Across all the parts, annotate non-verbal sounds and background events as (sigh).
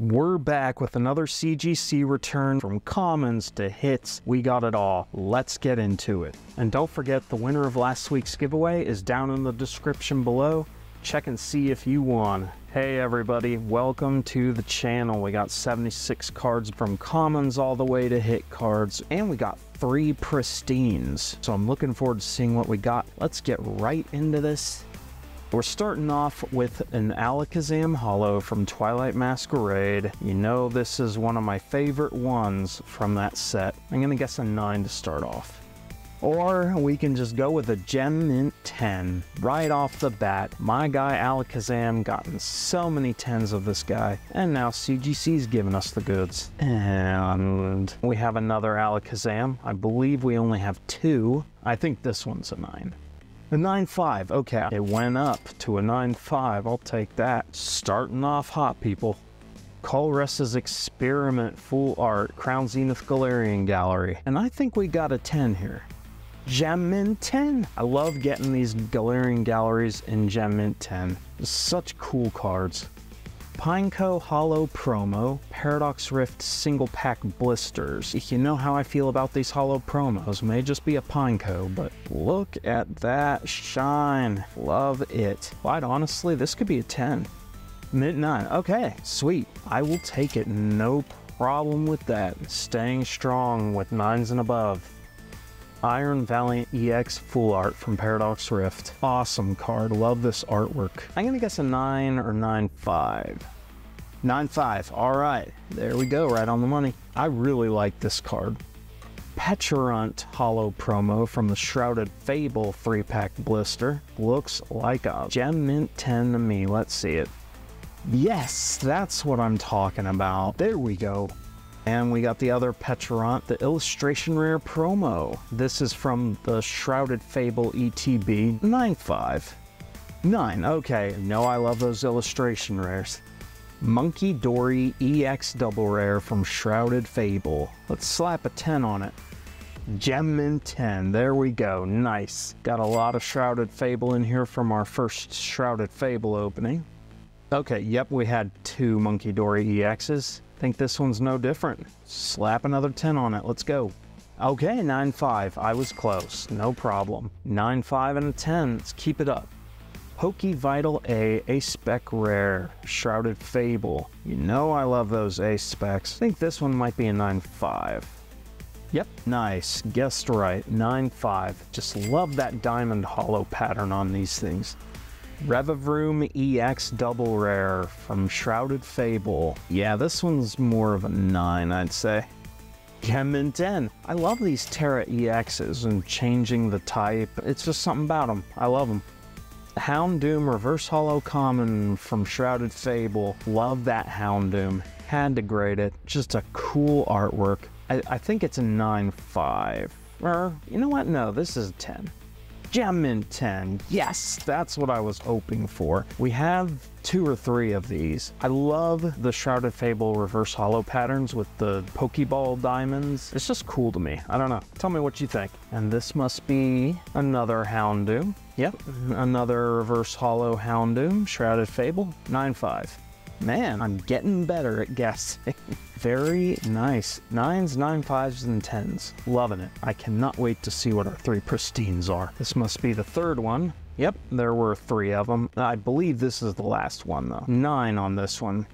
We're back with another CGC return from commons to hits. We got it all. Let's get into it. And don't forget the winner of last week's giveaway is down in the description below. Check and see if you won. Hey everybody, welcome to the channel. We got 76 cards from commons all the way to hit cards, and we got three pristines. So I'm looking forward to seeing what we got. Let's get right into this we're starting off with an Alakazam Hollow from Twilight Masquerade. You know this is one of my favorite ones from that set. I'm gonna guess a 9 to start off. Or we can just go with a Gem Mint 10 right off the bat. My guy Alakazam gotten so many 10s of this guy, and now CGC's giving us the goods. And we have another Alakazam. I believe we only have two. I think this one's a 9. A 9.5, okay. It went up to a 9.5, I'll take that. Starting off hot, people. Colress's Experiment Full Art, Crown Zenith Galarian Gallery. And I think we got a 10 here. Gem Mint 10. I love getting these Galarian Galleries in Gem Mint 10. Such cool cards. Pineco Hollow Promo, Paradox Rift Single Pack Blisters. You know how I feel about these hollow Promos. May just be a Pineco, but look at that shine. Love it. Quite honestly, this could be a 10. Mint 9. Okay, sweet. I will take it. No problem with that. Staying strong with 9s and above. Iron Valiant EX Full Art from Paradox Rift. Awesome card. Love this artwork. I'm going to guess a 9 or 9.5. 9.5. All right. There we go. Right on the money. I really like this card. Pecharunt Holo promo from the Shrouded Fable 3-pack blister. Looks like a Gem Mint 10 to me. Let's see it. Yes, that's what I'm talking about. There we go. And we got the other Pecharunt, the Illustration Rare promo. This is from the Shrouded Fable ETB 9.5. 9, okay. No, I love those illustration rares. Munkidori EX Double Rare from Shrouded Fable. Let's slap a 10 on it. Gem Mint 10, there we go, nice. Got a lot of Shrouded Fable in here from our first Shrouded Fable opening. Okay, yep, we had two Munkidori EXs. Think this one's no different. Slap another 10 on it. Let's go. Okay, 9-5. I was close. No problem. 9-5 and a 10. Let's keep it up. Hokey Vital A, A spec rare, Shrouded Fable. You know I love those A specs. I think this one might be a 9-5. Yep, nice. Guessed right. 9-5. Just love that diamond hollow pattern on these things. Revavroom EX Double Rare from Shrouded Fable. Yeah, this one's more of a 9, I'd say. Gem Mint 10. I love these Tera EXs and changing the type. It's just something about them. I love them. Houndoom Reverse Hollow Common from Shrouded Fable. Love that Houndoom. Had to grade it. Just a cool artwork. I, I think it's a 9.5. Or, you know what? No, this is a 10. Gem Mint 10. Yes, that's what I was hoping for. We have two or three of these. I love the Shrouded Fable reverse hollow patterns with the Pokeball diamonds. It's just cool to me. I don't know. Tell me what you think. And this must be another Houndoom. Yep, another reverse hollow Houndoom, Shrouded Fable, 9.5. Man, I'm getting better at guessing. (laughs) Very nice. Nines, nine fives, and tens. Loving it. I cannot wait to see what our three pristines are. This must be the third one. Yep, there were three of them. I believe this is the last one, though. Nine on this one.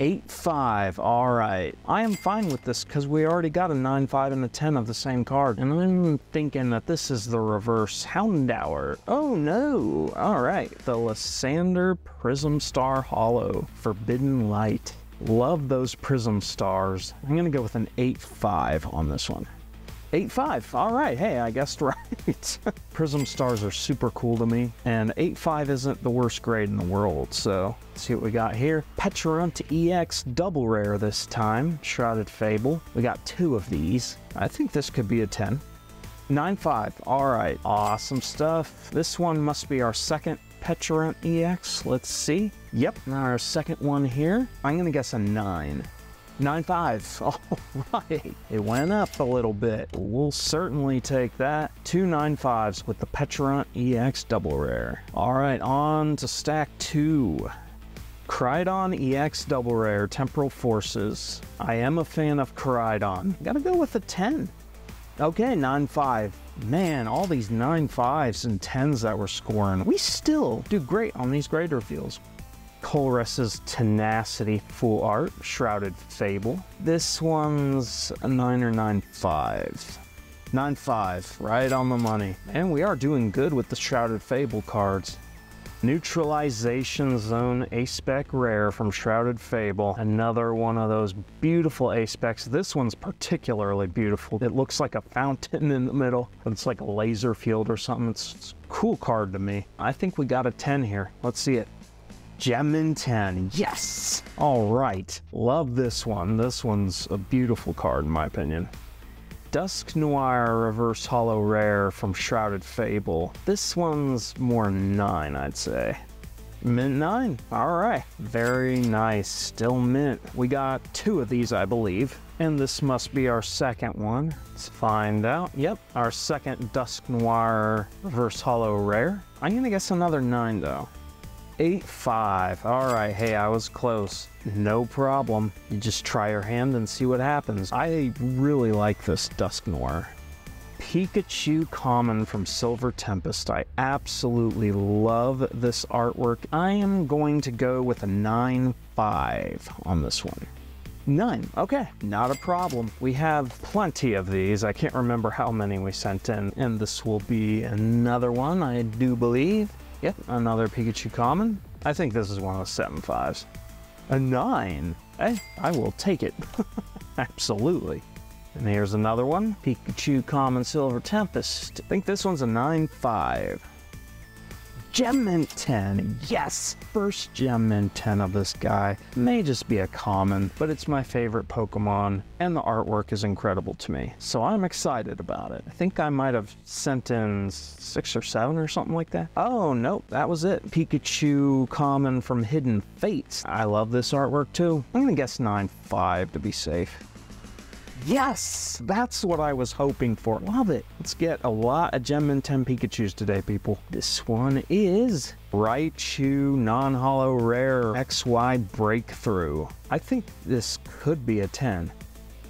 8-5, alright. I am fine with this because we already got a 9-5 and a 10 of the same card. And I'm thinking that this is the reverse Houndour. Oh no! Alright, the Lysandre Prism Star Hollow, Forbidden Light. Love those Prism Stars. I'm gonna go with an 8-5 on this one. 8.5. All right. Hey, I guessed (laughs) right. Prism stars are super cool to me, and 8.5 isn't the worst grade in the world. So let's see what we got here. Pecharunt EX double rare this time. Shrouded Fable. We got two of these. I think this could be a 10. 9.5. All right. Awesome stuff. This one must be our second Pecharunt EX. Let's see. Yep, Now our second one here. I'm going to guess a 9. 9.5. (laughs) All right. It went up a little bit. We'll certainly take that. Two 9.5s with the Pecharunt EX double rare. All right, on to stack two. Koraidon EX Double Rare Temporal Forces. I am a fan of Koraidon. Gotta go with a 10. Okay, 9-5. Man, all these 9-5s and 10s that we're scoring, we still do great on these grade reveals. Colress's Tenacity Full Art, Shrouded Fable. This one's a 9 or 9.5. 9.5, right on the money. And we are doing good with the Shrouded Fable cards. Neutralization Zone A-Spec Rare from Shrouded Fable. Another one of those beautiful A-Specs. This one's particularly beautiful. It looks like a fountain in the middle. It's like a laser field or something. It's, it's a cool card to me. I think we got a 10 here. Let's see it. Gem in 10, yes! All right, love this one. This one's a beautiful card in my opinion. Dusknoir Reverse Hollow Rare from Shrouded Fable. This one's more 9, I'd say. Mint 9. Alright. Very nice. Still mint. We got two of these, I believe. And this must be our second one. Let's find out. Yep, our second Dusknoir Reverse Hollow Rare. I'm gonna guess another 9, though. 8-5. Alright, hey, I was close. No problem. You just try your hand and see what happens. I really like this Dusknoir. Pikachu Common from Silver Tempest. I absolutely love this artwork. I am going to go with a 9-5 on this one. Nine. Okay, not a problem. We have plenty of these. I can't remember how many we sent in, and this will be another one, I do believe. Yep, another Pikachu Common. I think this is one of the seven fives. A nine. Hey, I will take it. (laughs) Absolutely. And here's another one. Pikachu Common Silver Tempest. I think this one's a 9-5. Gem Mint 10, yes! First Gem Mint 10 of this guy. May just be a common, but it's my favorite Pokemon, and the artwork is incredible to me. So I'm excited about it. I think I might have sent in six or seven or something like that. Oh, nope, that was it. Pikachu common from Hidden Fates. I love this artwork too. I'm gonna guess 9-5 to be safe. Yes! That's what I was hoping for. Love it. Let's get a lot of Gem and 10 Pikachus today, people. This one is Raichu non-hollow rare XY breakthrough. I think this could be a 10.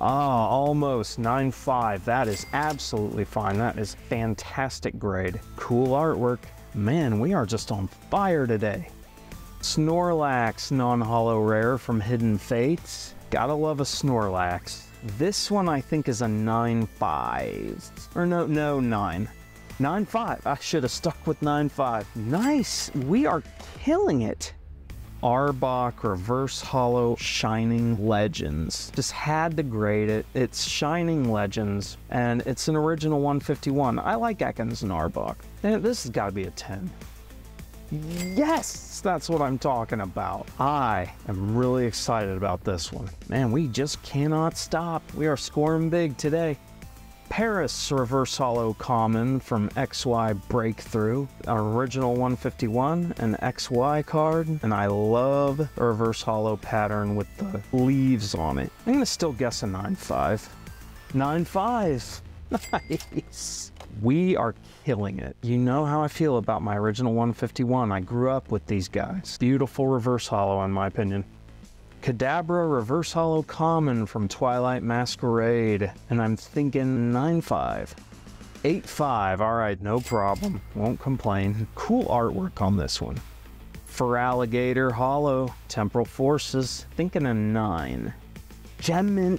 Ah, almost 9.5. That is absolutely fine. That is fantastic grade. Cool artwork. Man, we are just on fire today. Snorlax non-hollow rare from Hidden Fates. Gotta love a Snorlax. This one I think is a 9.5. Or no, no, 9. 9.5. I should have stuck with 9.5. Nice. We are killing it. Arbok Reverse Hollow Shining Legends. Just had to grade it. It's Shining Legends, and it's an original 151. I like Ekans and Arbok. This has got to be a 10. Yes, that's what I'm talking about. I am really excited about this one. Man, we just cannot stop. We are scoring big today. Paras Reverse Hollow Common from XY Breakthrough, original 151, an XY card, and I love the Reverse Hollow pattern with the leaves on it. I'm gonna still guess a 9.5. 9.5! (laughs) Nice! We are killing it. You know how I feel about my original 151. I grew up with these guys. Beautiful reverse hollow in my opinion. Kadabra Reverse Hollow Common from Twilight Masquerade, and I'm thinking 9.5. 8.5, alright, no problem. Won't complain. Cool artwork on this one. Feraligatr Hollow, Temporal Forces, thinking a 9. Gem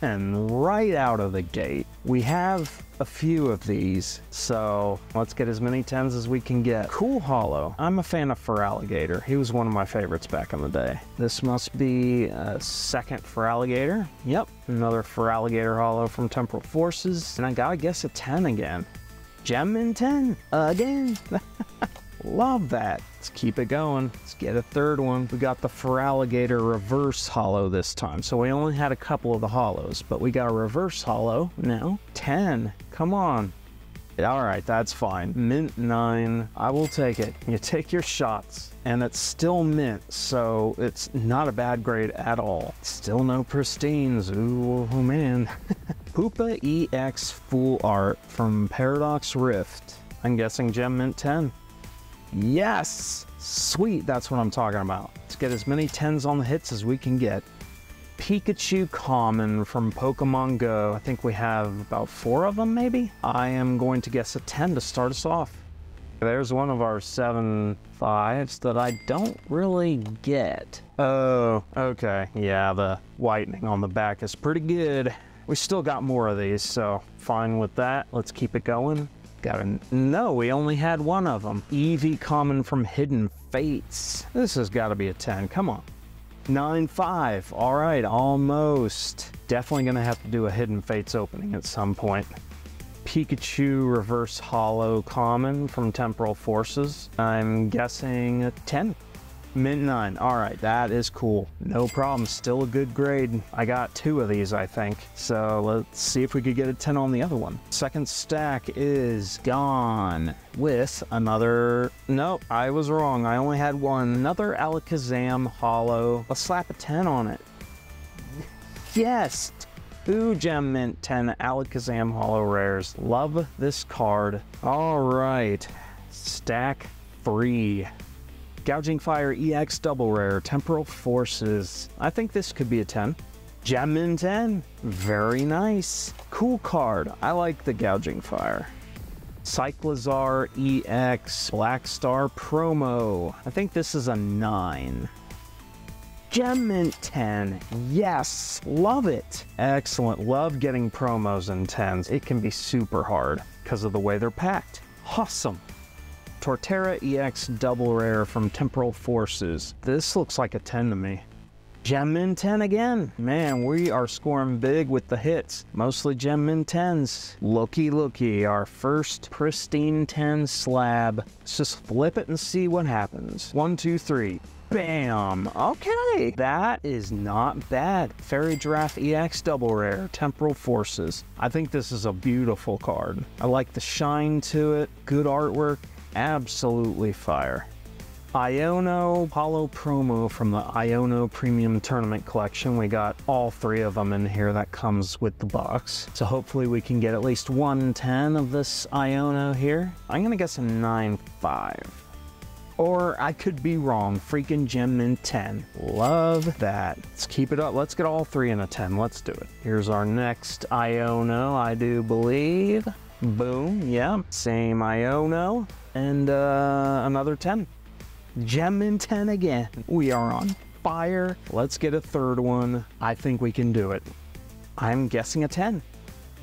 10 (laughs) right out of the gate. We have a few of these, so let's get as many 10s as we can get. Cool Hollow. I'm a fan of Feraligatr. He was one of my favorites back in the day. This must be a second Feraligatr. Yep, another Feraligatr Hollow from Temporal Forces. And I gotta guess a 10 again. Gem in 10 again. (laughs) Love that. Let's keep it going. Let's get a third one. We got the Feraligatr reverse hollow this time. So we only had a couple of the hollows, but we got a reverse hollow now. 10. Come on. All right, that's fine. Mint 9. I will take it. You take your shots. And it's still mint, so it's not a bad grade at all. Still no pristines. Ooh, oh man. (laughs) Hoopa EX Full Art from Paradox Rift. I'm guessing Gem Mint 10. Yes! Sweet, that's what I'm talking about. Let's get as many 10s on the hits as we can get. Pikachu common from Pokemon Go. I think we have about four of them, maybe? I am going to guess a 10 to start us off. There's one of our seven fives that I don't really get. Oh, okay. Yeah, the whitening on the back is pretty good. We still got more of these, so fine with that. Let's keep it going. Got a... No, we only had one of them. Eevee common from Hidden Fates. This has got to be a 10. Come on. 9-5. All right, almost. Definitely going to have to do a Hidden Fates opening at some point. Pikachu Reverse Hollow Common from Temporal Forces. I'm guessing a 10. Mint 9. All right, that is cool. No problem. Still a good grade. I got two of these, I think. So let's see if we could get a 10 on the other one. Second stack is gone with another... Nope, I was wrong. I only had one. Another Alakazam Hollow. Let's slap a 10 on it. Yes! Two Gem Mint 10 Alakazam Hollow Rares. Love this card. All right. Stack three. Gouging Fire EX Double Rare, Temporal Forces. I think this could be a 10. Gem 10, very nice. Cool card, I like the Gouging Fire. Cyclizar EX Black Star Promo. I think this is a 9. Gem 10, yes, love it. Excellent, love getting promos in 10s. It can be super hard because of the way they're packed. Awesome. Torterra EX Double Rare from Temporal Forces. This looks like a 10 to me. Gem Min 10 again. Man, we are scoring big with the hits. Mostly Gem Min 10s. Looky looky, our first pristine 10 slab. Let's just flip it and see what happens. One, two, three. Bam! Okay, that is not bad. Farigiraf EX Double Rare, Temporal Forces. I think this is a beautiful card. I like the shine to it, good artwork, absolutely fire. Iono Hollow promo from the Iono Premium Tournament Collection. We got all three of them in here that comes with the box. So hopefully we can get at least 110 of this Iono here. I'm gonna guess a 9.5. Or I could be wrong, freaking Gem in 10. Love that. Let's keep it up. Let's get all three in a 10. Let's do it. Here's our next Iono, I do believe. Boom, yeah, same Iono and uh, another 10. Gem in 10 again. We are on fire. Let's get a third one. I think we can do it. I'm guessing a 10.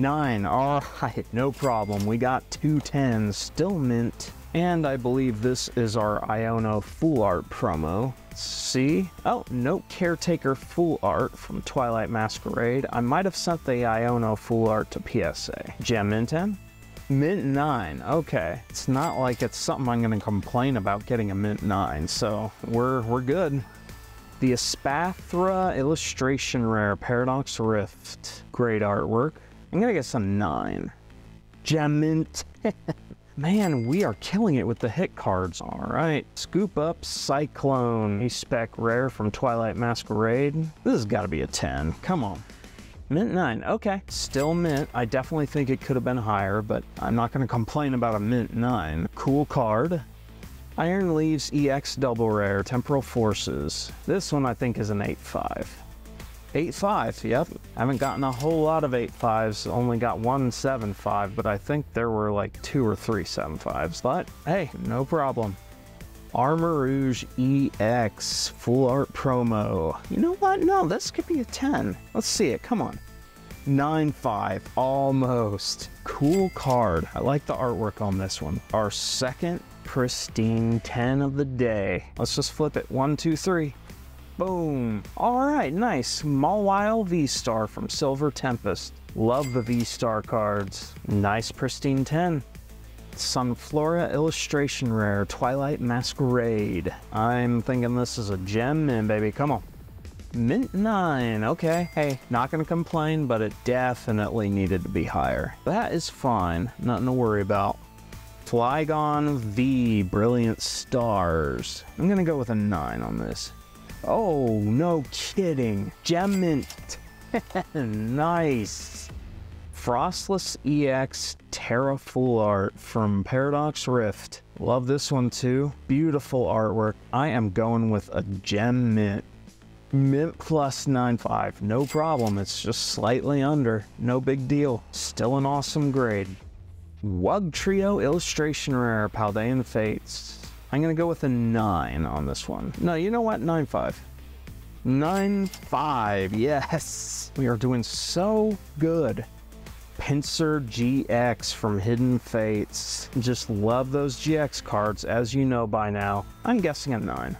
9. All right, no problem. We got two 10s, still mint. And I believe this is our Iono Full Art promo. See? Oh, no Caretaker Full Art from Twilight Masquerade. I might have sent the Iono Full Art to PSA. Gem in 10? Mint 9, okay. It's not like it's something I'm gonna complain about getting a Mint 9, so we're, we're good. The Espathra Illustration Rare Paradox Rift. Great artwork. I'm gonna get some 9. Gem Mint. (laughs) Man, we are killing it with the hit cards. All right, scoop up Cyclone, a spec rare from Twilight Masquerade. This has got to be a 10. Come on. Mint 9, okay. Still mint. I definitely think it could have been higher, but I'm not going to complain about a mint 9. Cool card. Iron Leaves EX Double Rare, Temporal Forces. This one I think is an 8-5. 8-5, yep. Haven't gotten a whole lot of 8-5s, only got one 7-5, but I think there were like two or three 7-5s. But hey, no problem. Armarouge EX Full Art Promo. You know what? No, this could be a 10. Let's see it. Come on. 9-5. Almost. Cool card. I like the artwork on this one. Our second pristine 10 of the day. Let's just flip it. One, two, three. Boom. All right, nice. Mawile V-Star from Silver Tempest. Love the V-Star cards. Nice pristine 10. Sunflora Illustration Rare, Twilight Masquerade. I'm thinking this is a gem and baby, come on. Mint 9, okay. Hey, not gonna complain, but it definitely needed to be higher. That is fine, nothing to worry about. Flygon V, Brilliant Stars. I'm gonna go with a 9 on this. Oh, no kidding. Gem Mint. (laughs) nice. Froslass EX Tera Full Art from Paradox Rift. Love this one too. Beautiful artwork. I am going with a gem mint. Mint plus 9.5. No problem. It's just slightly under. No big deal. Still an awesome grade. Wugtrio Illustration Rare Paldean Fates. I'm going to go with a 9 on this one. No, you know what? 9.5. 9.5. Yes. We are doing so good. Pinsir GX from Hidden Fates. Just love those GX cards, as you know by now. I'm guessing a 9.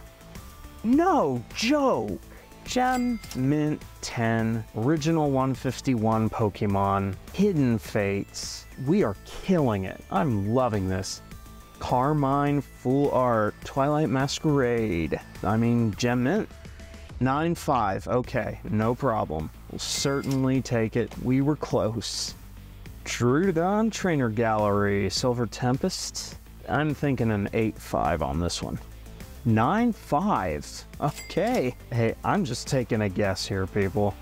No joke! Gem Mint 10, Original 151 Pokemon, Hidden Fates. We are killing it. I'm loving this. Carmine Full Art, Twilight Masquerade. I mean, Gem Mint. 9.5, okay, no problem. We'll certainly take it. We were close. Drudon Trainer Gallery, Silver Tempest. I'm thinking an 8.5 on this one. 9.5. Okay. Hey, I'm just taking a guess here, people.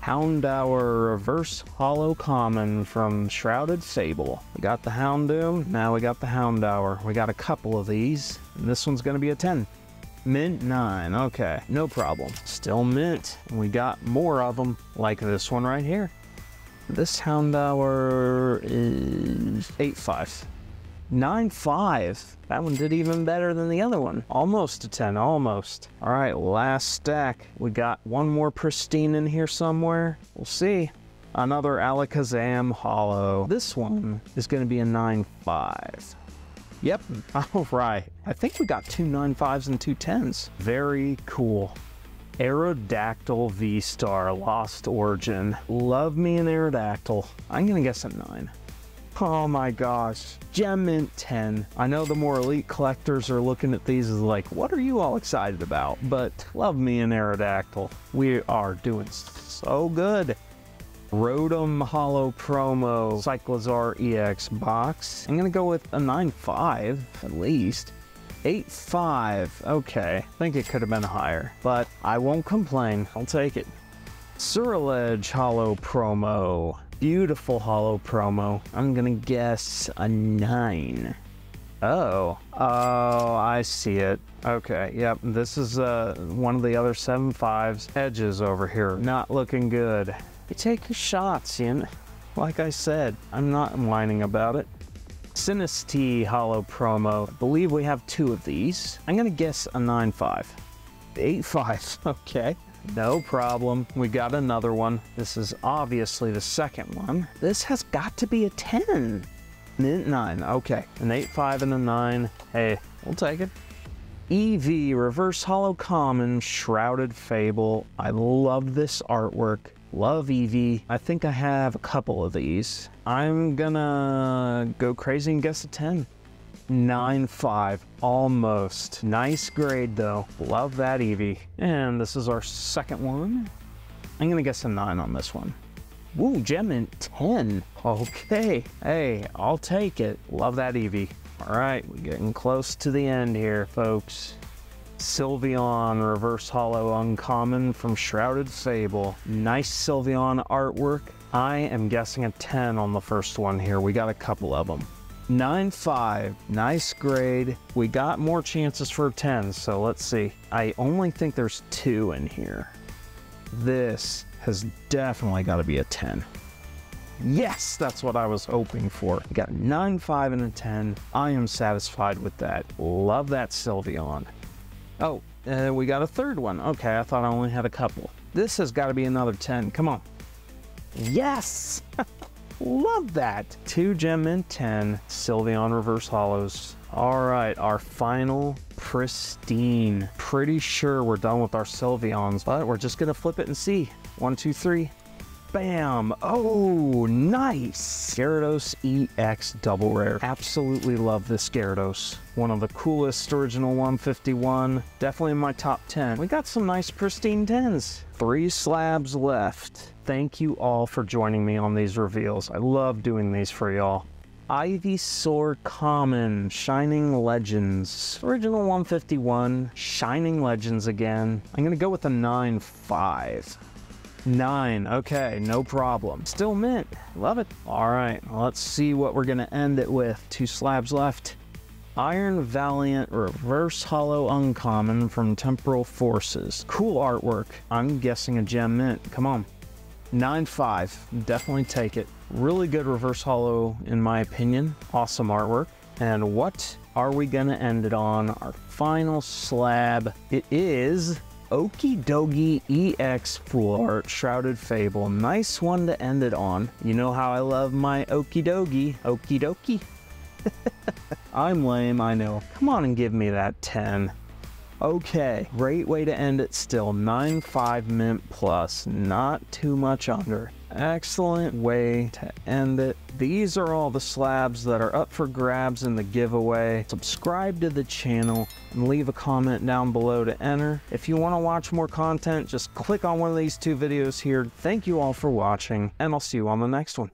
Houndour Reverse Hollow Common from Shrouded Fable. We got the Houndoom, now we got the Houndour. We got a couple of these, and this one's gonna be a 10. Mint 9, okay, no problem. Still mint, we got more of them, like this one right here. This Houndour is 8.5. 9.5. That one did even better than the other one. Almost a 10, almost. All right, last stack. We got one more pristine in here somewhere. We'll see. Another Alakazam Hollow. This one is going to be a 9.5. Yep, (laughs) all right. I think we got two 9.5s and two 10s. Very cool. Aerodactyl V-Star Lost Origin. Love me an Aerodactyl. I'm gonna guess a 9. Oh my gosh. Gem Mint 10. I know the more elite collectors are looking at these as like, what are you all excited about? But love me an Aerodactyl. We are doing so good. Rotom Hollow Promo Cyclizar EX box. I'm gonna go with a 9.5 at least. 8.5, okay. I think it could have been higher, but I won't complain. I'll take it. Ceruledge Hollow Promo. Beautiful Hollow Promo. I'm gonna guess a 9. Oh. Oh, I see it. Okay, yep. This is uh, one of the other 7.5's edges over here. Not looking good. You take your shots, you know? Like I said, I'm not whining about it. Sinistea Hollow Promo. I believe we have two of these. I'm gonna guess a 9.5. 8.5, (laughs) okay. No problem. We got another one. This is obviously the second one. This has got to be a 10. Mint 9, okay. An 8.5 and a 9. Hey, we'll take it. Eevee Reverse Hollow Common Shrouded Fable. I love this artwork. Love Eevee. I think I have a couple of these. I'm gonna go crazy and guess a 10. 9.5, almost. Nice grade though. Love that Eevee. And this is our second one. I'm gonna guess a 9 on this one. Woo, gem in 10. Okay. Hey, I'll take it. Love that Eevee. All right, we're getting close to the end here, folks. Sylveon Reverse Hollow Uncommon from Shrouded Fable. Nice Sylveon artwork. I am guessing a 10 on the first one here. We got a couple of them. 9.5, nice grade. We got more chances for 10, so let's see. I only think there's two in here. This has definitely got to be a 10. Yes, that's what I was hoping for. We got a 9.5 and a 10. I am satisfied with that. Love that Sylveon. Oh, we got a third one. Okay, I thought I only had a couple. This has got to be another 10. Come on. Yes! (laughs) Love that. Two gem and 10 Sylveon Reverse Hollows. All right, our final pristine. Pretty sure we're done with our Sylveons, but we're just gonna flip it and see. One, two, three. Bam! Oh, nice! Gyarados EX Double Rare. Absolutely love this Gyarados. One of the coolest original 151. Definitely in my top 10. We got some nice pristine 10s. Three slabs left. Thank you all for joining me on these reveals. I love doing these for y'all. Ivysaur Common, Shining Legends. Original 151, Shining Legends again. I'm gonna go with a 9.5. Nine. Okay, no problem. Still mint. Love it. All right, let's see what we're to end it with. Two slabs left. Iron Valiant Reverse Hollow Uncommon from Temporal Forces. Cool artwork. I'm guessing a gem mint. Come on. 9.5. Definitely take it. Really good Reverse Hollow in my opinion. Awesome artwork. And what are we gonna end it on? Our final slab. It is Okidogi EX Full Art Shrouded Fable. Nice one to end it on. You know how I love my Okidogi. Okidoki. (laughs) I'm lame, I know. Come on and give me that 10. Okay, great way to end it still. 9.5 mint plus, not too much under. Excellent way to end it. These are all the slabs that are up for grabs in the giveaway. Subscribe to the channel and leave a comment down below to enter. If you want to watch more content, just click on one of these two videos here. Thank you all for watching, and I'll see you on the next one.